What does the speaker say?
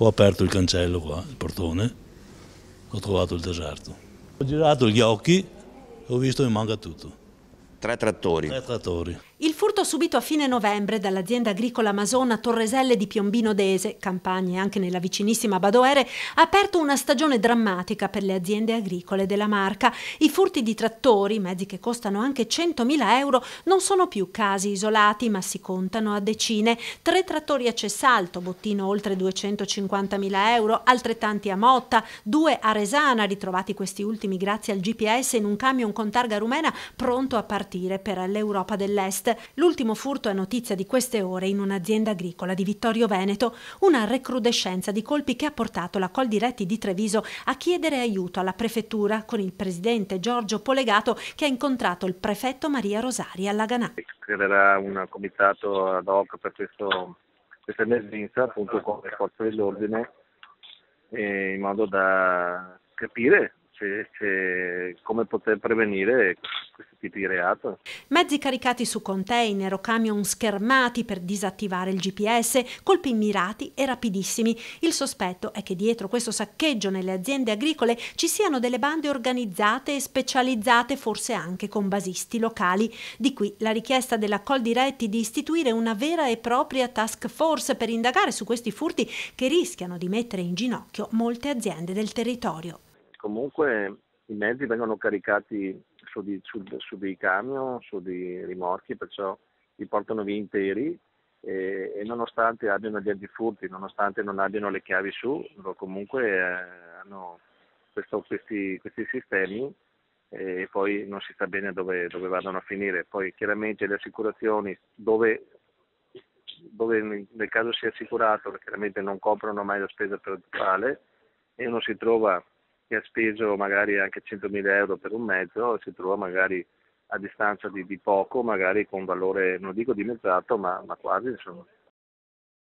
Ho aperto il cancello qua, il portone, ho trovato il deserto. Ho girato gli occhi, ho visto che manca tutto. Tre trattori. Tre trattori. Il furto subito a fine novembre dall'azienda agricola Masona Torreselle di Piombino Dese, campagne anche nella vicinissima Badoere, ha aperto una stagione drammatica per le aziende agricole della Marca. I furti di trattori, mezzi che costano anche 100.000 euro, non sono più casi isolati, ma si contano a decine. Tre trattori a Cessalto, bottino oltre 250.000 euro, altrettanti a Motta, due a Resana, ritrovati questi ultimi grazie al GPS in un camion con targa rumena pronto a partire per l'Europa dell'Est. L'ultimo furto è notizia di queste ore in un'azienda agricola di Vittorio Veneto, una recrudescenza di colpi che ha portato la Coldiretti di Treviso a chiedere aiuto alla prefettura con il presidente Giorgio Polegato che ha incontrato il prefetto Maria Rosari alla Ganà. Creerà un comitato ad hoc per questo, questa emergenza appunto con le forze dell'ordine in modo da capire se, se, come poter prevenire questi tipi di reato. Mezzi caricati su container o camion schermati per disattivare il GPS, colpi mirati e rapidissimi. Il sospetto è che dietro questo saccheggio nelle aziende agricole ci siano delle bande organizzate e specializzate, forse anche con basisti locali. Di qui la richiesta della Coldiretti di istituire una vera e propria task force per indagare su questi furti che rischiano di mettere in ginocchio molte aziende del territorio comunque i mezzi vengono caricati su, di, su, su dei camion, su dei rimorchi, perciò li portano via interi e, e nonostante abbiano degli furti, nonostante non abbiano le chiavi su, comunque eh, hanno questo, questi, questi, sistemi e poi non si sa bene dove, dove vadano a finire. Poi chiaramente le assicurazioni dove, dove nel caso sia assicurato chiaramente non coprono mai la spesa principale e uno si trova che ha speso magari anche 100.000 euro per un mezzo si trova magari a distanza di, di poco, magari con valore non dico dimezzato, ma, ma quasi insomma.